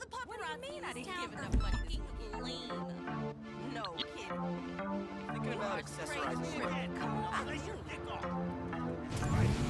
all the paparazzi What do you mean I in this didn't town give are enough money fucking lame. No kidding. Thinking about accessorizing. Crazy. Come on. Lay your dick off.